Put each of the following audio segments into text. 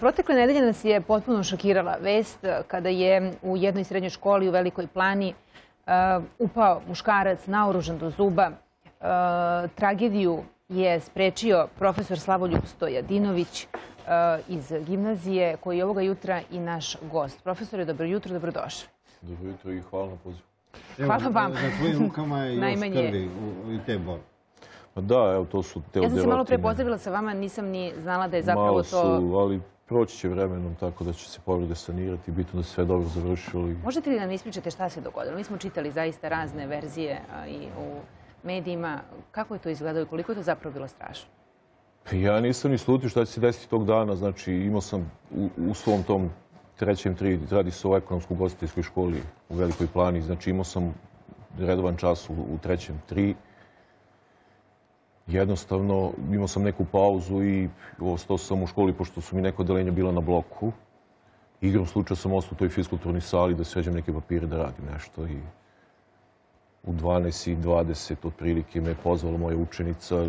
Protekle nedelje nas je potpuno šokirala vest kada je u jednoj srednjoj školi u Velikoj plani upao muškarac naoružan do zuba. Tragediju je sprečio profesor Slavoljub Stojadinović iz gimnazije, koji je ovoga jutra i naš gost. Profesore, dobro jutro, dobrodošli. Dobro jutro i hvala na pozivu. Hvala vam. Na tvojim rukama je još Najmanje. krvi i te bol. Pa Da, evo, to su te Ja sam se malo pre odelatine. pozdravila sa vama, nisam ni znala da je zapravo Malo to... su, ali proći će vremenom tako da će se povrede sanirati. Bitno da se sve dobro završilo. i- Možete li da nam ispričate šta se dogodilo? Mi smo čitali zaista razne verzije i u medijima. Kako je to izgledalo i koliko je to zapravo bilo strašno? Pa Ja nisam ni slutio šta će se desiti tog dana. Znači, imao sam u, u svom tom trećem tri, radi se o ekonomskoj ugostiteljskoj školi u Velikoj plani. Znači, imao sam redovan čas u, u trećem tri. Jednostavno, imao sam neku pauzu i ostao sam u školi, pošto su mi neko odelenja bila na bloku. Igrom slučaja sam ostao u toj fiskulturnoj sali da sređem neke papire da radim nešto i u 12.20 otprilike me je pozvala moja učenica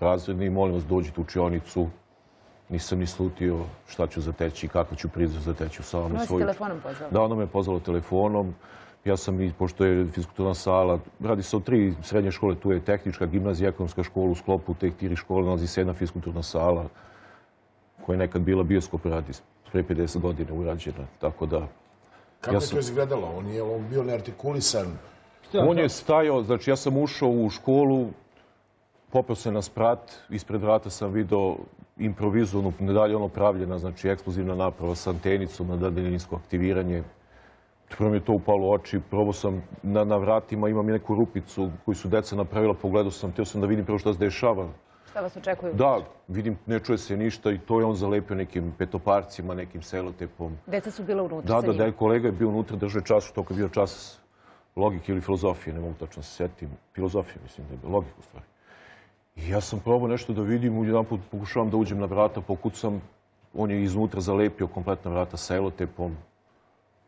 razredni, molim vas dođite u učionicu. Nisam ni slutio šta ću zateći, kako ću prizor zateći u. Ona je svoju. telefonom pozvala? Da, ona me je pozvala telefonom. Ja sam, i, pošto je fiskulturna sala, radi se o tri srednje škole, tu je tehnička, gimnazija, ekonomska škola, u sklopu te tri škole nalazi se jedna fiskulturna sala koja je nekad bila bioskop radi pre 50 godina urađena. Tako da, Kako Ja je to izgledalo? On je on bio neartikulisan. On je stajao, znači ja sam ušao u školu, popeo se na sprat, ispred vrata sam video improvizovanu, nedaljeno pravljena, znači eksplozivna naprava sa antenicom na daljinsko aktiviranje. Prvo mi je to upalo u oči, probao sam na, na vratima, imam i neku rupicu koju su deca napravila, pogledao sam, htio sam da vidim prvo šta se dešava. Šta vas očekuju? Da, vidim, ne čuje se ništa i to je on zalepio nekim petoparcima, nekim selotepom. Deca su bila unutra Da, sa da, njim. da je kolega je bio unutra, držao je čas, to kad je bio čas logike ili filozofije, ne mogu tačno se setim. Filozofije, mislim da je bio, logika u stvari. I ja sam probao nešto da vidim, u jedan put pokušavam da uđem na vrata, pokucam, on je iznutra zalepio kompletna vrata sa elotepom.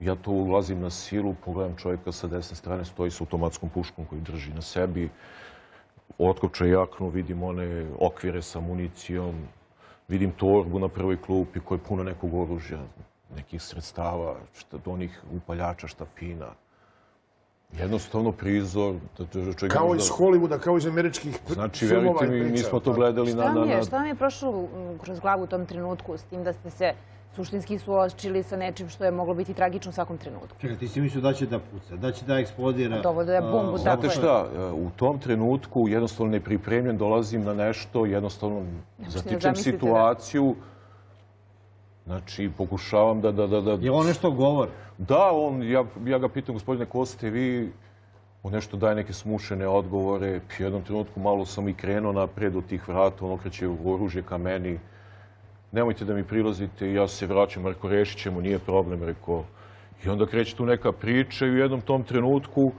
Ja to ulazim na silu, pogledam čovjeka sa desne strane, stoji sa automatskom puškom koju drži na sebi. Otkopča jaknu, vidim one okvire sa municijom, vidim torbu na prvoj klupi koja je puno nekog oružja, nekih sredstava, šta, onih upaljača, štapina. Jednostavno prizor. Kao iz da- Hollywooda, kao iz američkih Znači, filmova verujte i mi, mi smo to gledali na... Šta je, na... vam je prošlo mm, kroz glavu u tom trenutku s tim da ste se suštinski suočili sa nečim što je moglo biti tragično u svakom trenutku? Čekaj, ti si mislio da će da puca, da će da eksplodira. Dovoljno je bombu, Znate šta, e, u tom trenutku jednostavno nepripremljen dolazim na nešto, jednostavno da zatičem da- situaciju. Znači, pokušavam da, da, da, da... Je on nešto govor? Da, on, ja, ja ga pitam, gospodine, ko ste vi? On nešto daje neke smušene odgovore. U jednom trenutku malo sam i krenuo napred od tih vrata, on okreće oružje ka meni. Nemojte da mi prilazite, ja se vraćam, rekao, rešit ćemo, nije problem, rekao. I onda kreće tu neka priča i u jednom tom trenutku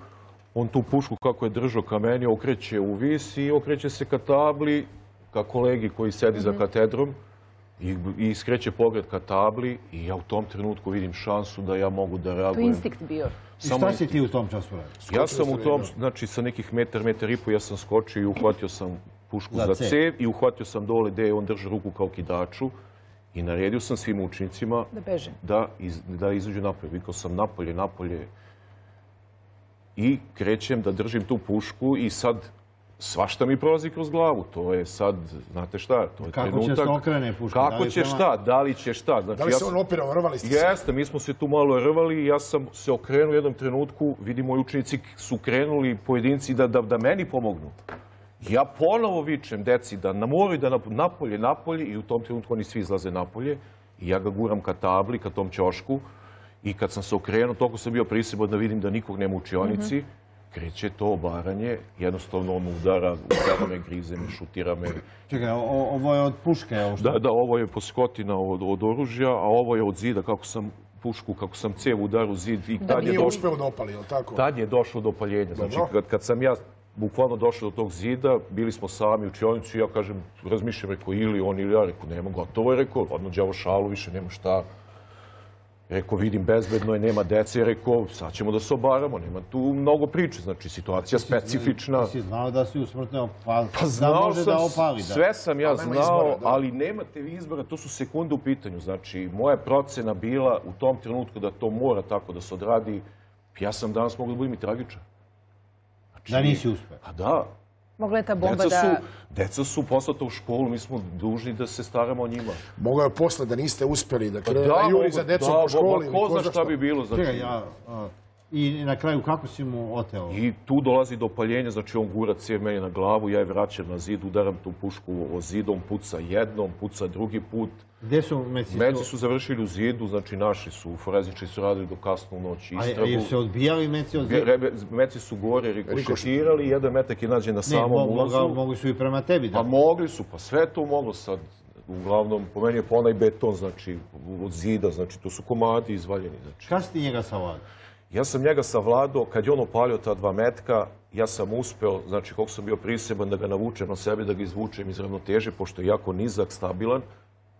on tu pušku kako je držao ka meni, okreće u vis i okreće se ka tabli, ka kolegi koji sedi za katedrom i, i skreće pogled ka tabli i ja u tom trenutku vidim šansu da ja mogu da To je reagujem. instinkt bio. I šta si ti u tom času radio? ja sam u tom, znači sa nekih metar, metar i po, ja sam skočio i uhvatio sam pušku Za za, cev. i uhvatio sam dole gde je on drža ruku kao kidaču i naredio sam svim učenicima Da beže. da, iz, da izađu napolje. Vikao sam napolje, napolje. I krećem da držim tu pušku i sad svašta mi prolazi kroz glavu. To je sad, znate šta, to je Kako će trenutak. se okrene puška? Kako će prema- šta, da li će šta. Znači, Da li ja se sam- on opirao, rvali ste se? Jeste, mi smo se tu malo rvali i ja sam se okrenuo u jednom trenutku, vidim moji učenici su krenuli pojedinci da, da, da meni pomognu. Ja ponovo vičem deci da na moraju da nap- napolje, napolje i u tom trenutku oni svi izlaze napolje i ja ga guram ka tabli, ka tom ćošku i kad sam se okrenuo, toliko sam bio priseban da vidim da nikog nema u učionici, kreće to obaranje, jednostavno on udara, udara me, grize me, šutira me. Čekaj, o- ovo je od puške, ovo što... Da, da, ovo je poskotina od, od oružja, a ovo je od zida, kako sam pušku, kako sam cev udar u zid i tad je, Nije došlo, uspeo da opali, je li tako? tad je došlo do paljenja. Znači, kad, kad sam ja bukvalno došao do tog zida, bili smo sami u učionici i ja kažem, razmišljam, rekao, ili on ili ja, rekao, nema, gotovo je, rekao, odmah đavo šalu, više nema šta. Rekao, vidim, bezbedno je, nema dece. Rekao, sad ćemo da se obaramo, nema tu mnogo priče. Znači, situacija specifična. Ti si znao da si u smrtnoj opasnosti. Pa da znao može sam, da opali. Da. sve sam ja nema znao, izbora, da. ali nemate vi izbora, to su sekunde u pitanju. Znači, moja procena bila u tom trenutku da to mora tako da se odradi. Ja sam danas mogu da budem i tragičan. Znači, Da nisi uspeo. Pa da, Mogla je ta bomba deca su, da... deca su poslata u školu, mi smo dužni da se staramo o njima. Mogao je posle da niste uspeli da Pa krene da, da juri za decom da, po školi. ili Ko zna zna šta bi bilo, znači. Čekaj, ja... a, I na kraju, kako si mu oteo? I tu dolazi do paljenja, znači on gura cijev meni na glavu, ja je vraćam na zid, udaram tu pušku o zidom, puca jednom, puca drugi put. Gde su meci? Meci su završili u zidu, znači naši su, forenzičari su radili do kasnu noć A, a istragu. jesu se odbijali meci od zida? Meci su gore rikošetirali, jedan metak je nađen na Ne, samom mo- ulazu. mogao- mogli su i prema tebi da. Pa mogli su, pa sve to moglo sad. Uglavnom, po meni je pa onaj beton, znači, od zida, znači, to su komadi izvaljeni. Znači. Kada si ti njega savladao? Ja sam njega savladao, kad je on opalio ta dva metka, ja sam uspeo, znači koliko sam bio priseban da ga navučem na sebe, da ga izvučem iz ravnoteže, pošto je jako nizak, stabilan.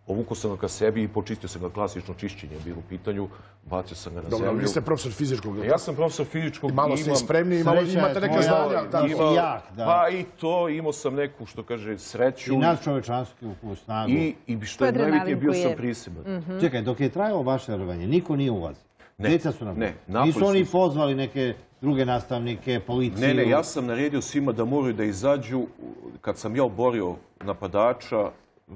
Povukao sam ga ka sebi i počistio sam ga klasično čišćenje, bilo u pitanju, bacio sam ga na Dobro, zemlju. vi ste profesor fizičkog. Ja sam profesor fizičkog I malo i ste spremni i malo imate neka tvoja, znanja. Pa i to, imao sam neku, što kaže, sreću. I nadčovečansku u snagu. I, i što To je je adrenalin najbitnije, bio sam priseban. Čekaj, dok je trajalo vaše rvanje, niko nije ulazio. Ne, Djeca su nam. ne, napoli Nisu oni pozvali neke druge nastavnike, policiju. Ne, ne, ja sam naredio svima da moraju da izađu. Kad sam ja oborio napadača,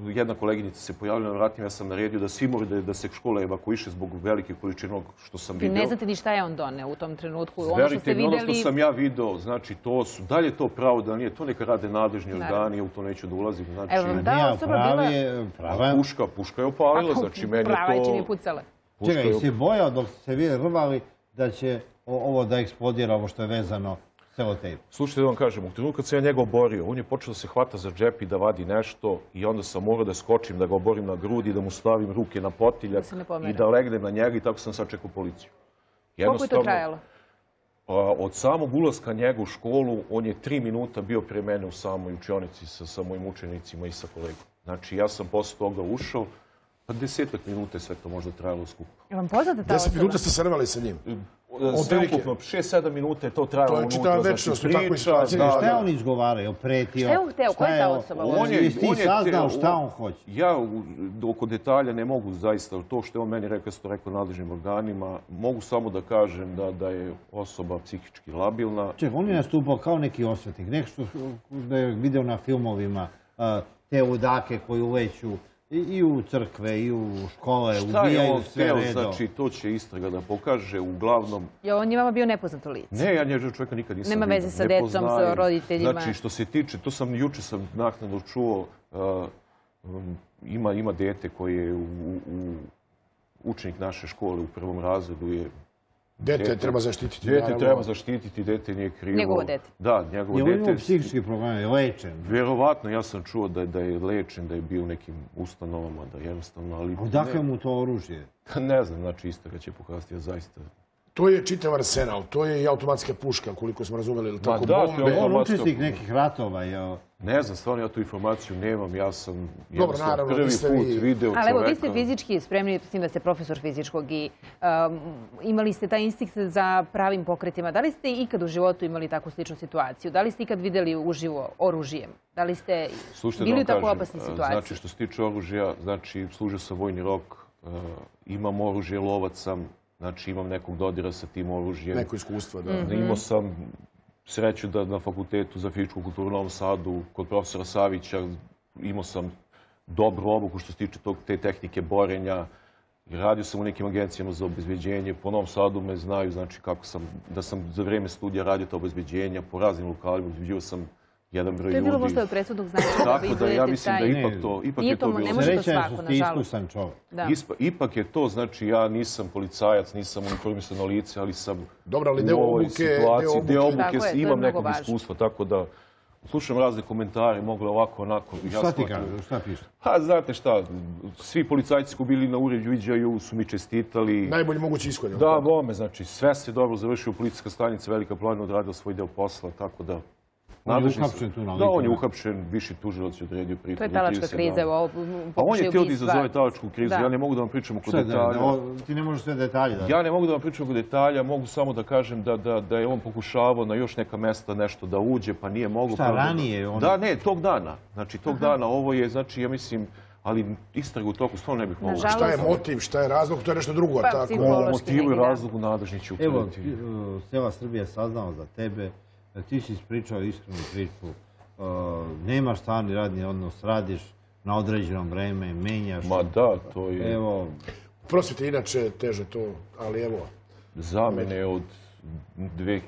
jedna koleginica se pojavila na vratima, ja sam naredio da svi moraju da, da se škola evakuiše zbog velike količine onog što sam Vi vidio. ne znate ni šta je on doneo u tom trenutku. Ono što ste mi, ono što sam ja video, znači to su, da li je to pravo, da li nije, to neka rade nadležni organi, ja u to neću da ulazim. Znači, Evo da osoba bila... prava je. puška, puška je opalila, znači meni Prava je je čim je to... pucala. Čekaj, je si bojao dok ste vi rvali da će ovo da eksplodira, ovo što je vezano selotejp? Slušajte da vam kažem, u trenutku kad sam ja njega oborio, on je počeo da se hvata za džep i da vadi nešto i onda sam morao da skočim, da ga oborim na grudi, da mu stavim ruke na potiljak Da i da legnem na njega i tako sam sad čekao policiju. Koliko je to trajalo? od samog ulaska njega u školu, on je tri minuta bio pre mene u samoj učionici sa, sa mojim učenicima i sa kolegom. Znači, ja sam posle toga ušao, desetak minuta je sve to možda trajalo skupo. Je vam poznata ta Deset osoba? minuta ste se rvali sa njim. Sve ukupno, 6-7 minuta je to trajalo To je čitava večnost u takvoj situaciji. Šta je on izgovarao? Pretio? Šta je on hteo? Šta Ko je ta osoba? On je, ti saznao šta on hoće? Ja oko detalja ne mogu zaista, to što je on meni rekao, što rekao nadležnim organima, mogu samo da kažem da, da je osoba psihički labilna. Čekaj, on je nastupao kao neki osvetnik, nešto što da je video na filmovima, te udake koji uleću i, i u crkve, i u škole, Šta je ubijaju sve znači to će istraga da pokaže, uglavnom, Je on je vama bio nepoznato lice? Ne, ja njega čovjeka nikad nisam Nema vidio, veze sa ne decom, sa roditeljima. Znači, što se tiče, to sam juče sam naknadno čuo, uh, um, ima, ima dete koji je u, u, učenik naše škole u prvom razredu je Dete treba zaštititi. Dete naravno. treba zaštititi, dete nije krivo. Njegovo dete. Da, njegovo Je on dete. psihički probleme, je lečen. Verovatno, ja sam čuo da, je- da je lečen, da je bio u nekim ustanovama, da jednostavno, ali... Odakle mu to oružje? ne, ne znam, znači istraga će pokazati, ja zaista... To je čitav arsenal, to je i automatska puška, koliko smo razumeli. ili Tako, da, to je On učesnik nekih ratova. Ne znam, stvarno ja tu informaciju nemam, ja sam Dobro, naravno, vi prvi put vi- video Ali evo, vi čoveka. ste fizički spremni, s tim da ste profesor fizičkog i um, imali ste taj instinkt za pravim pokretima. Da li ste ikad u životu imali takvu sličnu situaciju? Da li ste ikad videli uživo oružjem? Da li ste Slušajte, bili u tako opasnoj e, situaciji? Znači, što se tiče oružja, znači, služio sam vojni rok, e, imam oružje, lovac sam, znači, imam nekog dodira sa tim oružjem. Neko iskustvo, da. Mhm. Imao sam sreću da na fakultetu za fizičku kulturu u Novom Sadu, kod profesora Savića, imao sam dobru obuku što se tiče tog, te tehnike borenja. Radio sam u nekim agencijama za obezbeđenje. Po Novom Sadu me znaju, znači kako sam, da sam za vreme studija radio ta obezbeđenja, po raznim lokalima, obezbeđivao sam jedan broj To je ljudi. bilo možda od presudnog značaja da vi Tako da ja mislim da ipak to, ipak Nije je to to- bilo. ne može to svako, nažalost. Ispa- ipak je to, znači ja nisam policajac, nisam uniformisano lice, ali sam Dobro, ali u deo ovoj obuke- situaciji, deo deo obuke- obuke, je, to je imam nekog važno. iskustva, tako da slušam razne komentare, moglo ovako, onako. ja Šta ti shvatam- kažeš, šta piše? Pa, znate šta, svi policajci koji bili na uređu viđaju su mi čestitali. Najbolji mogući ishod. Da, bome, znači, sve se dobro završio, policijska stanica Velika Plana odradila svoj deo posla, tako da On je uhapšen tu na Da, on je uhapšen, viši tužilac je odredio To pritvor. je od talačka 30 kriza, ovo Pa on je htio da izazove talačku krizu. Da. Ja ne mogu da vam pričam oko detalja. ti ne možeš sve detalje da... Ja ne mogu da vam pričam oko detalja, mogu samo da kažem da, da, da je on pokušavao na još neka mesta nešto da uđe, pa nije mogao. Šta, ranije on- Da, ne, tog dana. Znači, tog dana. Ovo je, znači, ja mislim, ali istragu u toku stvarno ne bih mogao. Nažalost. Šta je motiv, šta je razlog, to je nešto drugo, Pa, tako? psihološki. O motivu i razlogu nadležni će Evo, utvrditi. ti, uh, Sela Srbija je saznala za tebe, ti si ispričao iskrenu priču, uh, nemaš stalni radni odnos, radiš na određeno vreme, menjaš. Ma da, to je Evo, Prosvete inače teže to, ali evo, za mene od dve,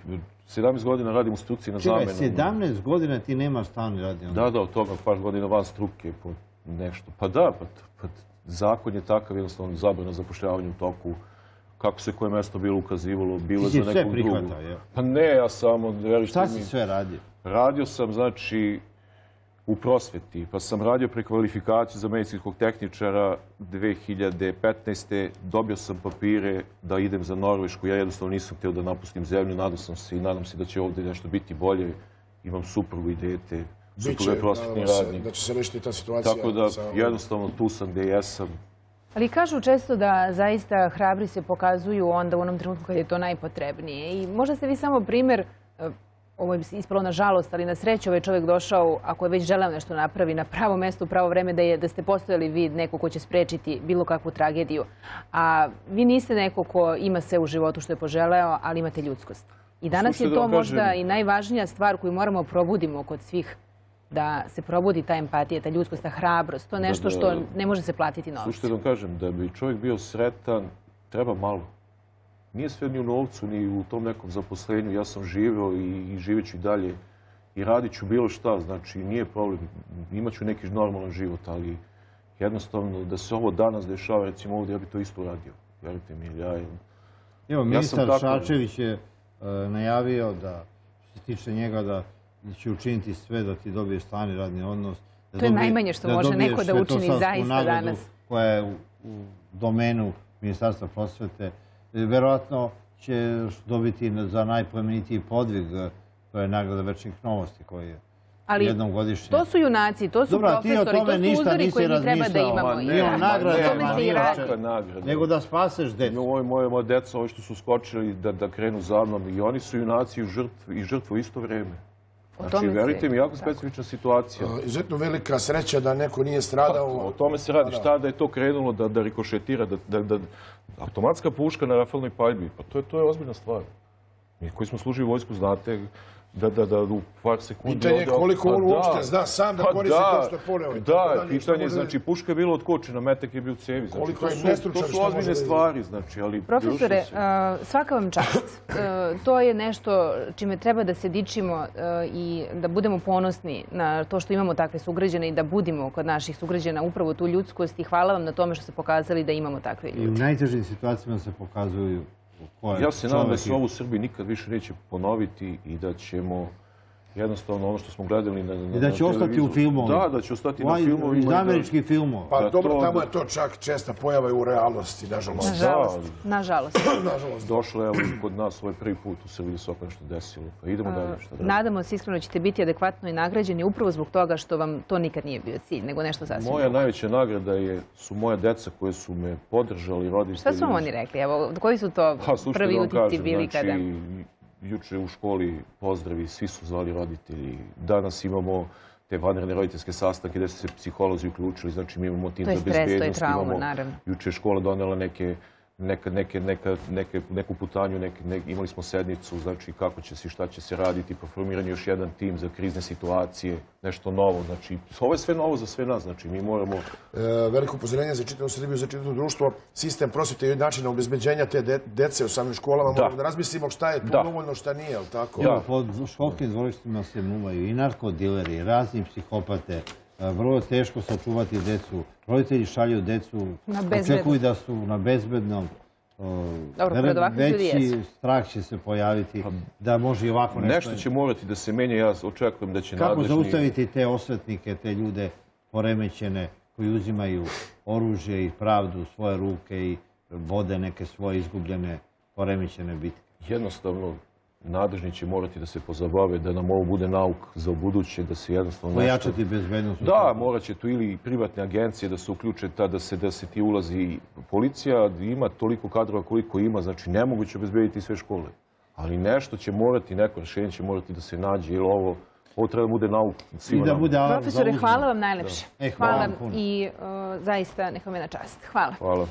17 godina radim u struci na čekaj, zamenu. 17 godina ti nemaš stalni radni odnos. Da, da, od toga par godina van struke, po nešto. Pa da, pa, pa zakon je takav, jednostavno zabrana zapošljavanja u toku. Kako se koje mesto bilo ukazivalo, bilo Ti si je za sve nekog drugog. prihvatao, jel? Pa ne, ja samo, Šta mi, si sve radio? radio sam, znači, u prosveti, pa sam radio prekvalifikaciju za medicinskog tehničara 2015. Dobio sam papire da idem za Norvešku, ja jednostavno nisam htio da napustim zemlju, nadao sam se i nadam se da će ovdje nešto biti bolje. Imam suprugu i dete, supruga je prosvetni radnik. da će se rešiti ta situacija. Tako da sa- jednostavno tu sam gdje jesam. Ali kažu često da zaista hrabri se pokazuju onda u onom trenutku kad je to najpotrebnije. I možda ste vi samo primjer, e, ovo je ispalo na žalost, ali na sreću ovaj čovjek došao, ako je već želeo nešto napravi, na pravo mesto, u pravo vreme, da, je, da ste postojali vi neko ko će sprečiti bilo kakvu tragediju. A vi niste neko ko ima sve u životu što je poželeo, ali imate ljudskost. I danas Slušajte je to možda i najvažnija stvar koju moramo probudimo kod svih da se probudi ta empatija, ta ljudskost, ta hrabrost. To je nešto što ne može se platiti novcem. Slušajte da vam kažem, da bi čovjek bio sretan, treba malo. Nije sve ni u novcu, ni u tom nekom zaposlenju. Ja sam živio i, i živjet ću i dalje. I radit ću bilo šta, znači nije problem. Imat ću neki normalan život, ali jednostavno da se ovo danas dešava, recimo ovdje, ja bi to isto uradio. Vjerujte mi, ja Evo, sam ministar tako- Šarčević je e, najavio da, što se tiče njega, da će učiniti sve da ti dobiješ stalni radni odnos. Da To je dobije- najmanje što može neko da učini zaista danas. Koja je u, u domenu Ministarstva prosvete. E, Verovatno ćeš dobiti za najplemenitiji podvig, e, to je nagrada večnih novosti koji je Ali jednom godišnje. to su junaci, to su profesori, to su uzori koje mi treba da imamo. Ne. Nego da spaseš decu. Moje, moje, moje deca, ovi što su skočili da, da krenu za mnom, i oni su junaci i žrtve, i žrtve u isto vrijeme. O Znači, tome se- verujte mi, jako specifična situacija. Uh, Izuzetno velika sreća da neko nije stradao. O tome se radi. Šta da je to krenulo da, da rikošetira, da, da, da- automatska puška na rafalnoj paljbi, pa to je, to je ozbiljna stvar. Mi koji smo služili vojsku znate da, da, da u par sekundi... Pitanje je koliko on da. uopšte zna sam da Pa koristi to što je poneo tako Da, pitanje, može- znači, puška je bila otkočena, metak je bio u cevi. Znači, Koliko to je su, nestručan to su što može ozbiljne da- stvari, znači, ali... Profesore, uh, svaka vam čast. Uh, to je nešto čime treba da se dičimo uh, i da budemo ponosni na to što imamo takve sugrađane i da budimo kod naših sugrađana upravo tu ljudskost i hvala vam na tome što ste pokazali da imamo takve I u ljude. najtežim situacijama se pokazuju Ja se nadam da se ovo u Srbiji nikad više neće ponoviti i da ćemo jednostavno ono što smo gledali na, na I da će na ostati u filmovima. Da, da će ostati na Ovaj, filmovima. Iz američkih filmova. Pa Da, dobro, to- tamo je to čak česta pojava i u realnosti, nažalost. Nažalost, Da. nažalost. Nažalost. Došlo je evo, kod nas ovaj prvi put u Srbiji da se ovako nešto desilo. Pa idemo dalje. Šta da radimo? Nadamo se iskreno da ćete biti adekvatno i nagrađeni upravo zbog toga što vam to nikad nije bio cilj, nego nešto sasvim Moja najveća nagrada je, su moja deca koje su me podržali, roditelji. Šta su vam oni rekli? Evo, koji su to Pa, slušajte prvi kažem, bili znači, kada... juče u školi pozdravi, svi su zvali roditelji. Danas imamo te vanredne roditeljske sastanke gdje su se psiholozi uključili, znači mi imamo tim To je za stres, to je bezbednost. trauma, naravno. Juče je škola donela neke, neka, neke, neka, neke, neku putanju, neke, ne- imali smo sednicu, znači kako će se i šta će se raditi, proformiran je još jedan tim za krizne situacije, nešto novo. Znači, ovo je sve novo za sve nas, znači mi moramo E, veliko upozorenje za čitavu Srbiju, za čitavo društvo, sistem prosvete i načina obezbeđenja te de- dece u samim školama. Da. Moramo da razmislimo šta je tu Da. dovoljno, šta nije, jel tako? Da. Evo, po školskim dvorištima se muvaju i narkodileri, razni psihopate. E, Vrlo je teško sačuvati decu. Roditelji šalju bezbedno. očekuju da su na bezbednom. O, Dobro, ovakvih ljudi jesu. strah će se pojaviti da može i ovako nešto. Nešto će morati da se menja, ja očekujem da će Kako nadležni... zaustaviti te osvetnike, te ljude poremećene koji uzimaju oružje i pravdu u svoje ruke i vode neke svoje izgubljene poremećene bitke? Jednostavno, nadležni će morati da se pozabave, da nam ovo bude nauk za buduće, da se jednostavno nešto... Pojačati bezbednost. Da, morat će tu ili privatne agencije da se uključe ta da se, da se ti ulazi policija, da ima toliko kadrova koliko ima, znači nemoguće obezbediti sve škole. Ali nešto će morati, neko rešenje će morati da se nađe, jer ovo, ovo treba da bude nauk I svima da bude Profesore, hvala vam najlepše. E, hvala hvala vam puno. i uh, zaista neka me na čast. Hvala. Hvala.